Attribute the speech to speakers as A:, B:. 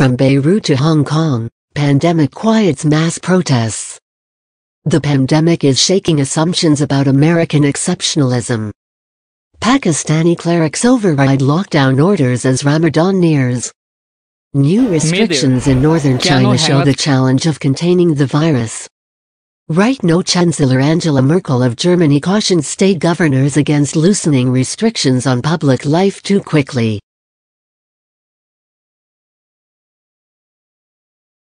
A: From Beirut to Hong Kong, pandemic quiets mass protests. The pandemic is shaking assumptions about American exceptionalism. Pakistani clerics override lockdown orders as Ramadan nears. New restrictions in northern China show the challenge of containing the virus. Right no Chancellor Angela Merkel of Germany cautioned state governors against loosening restrictions on public life too quickly.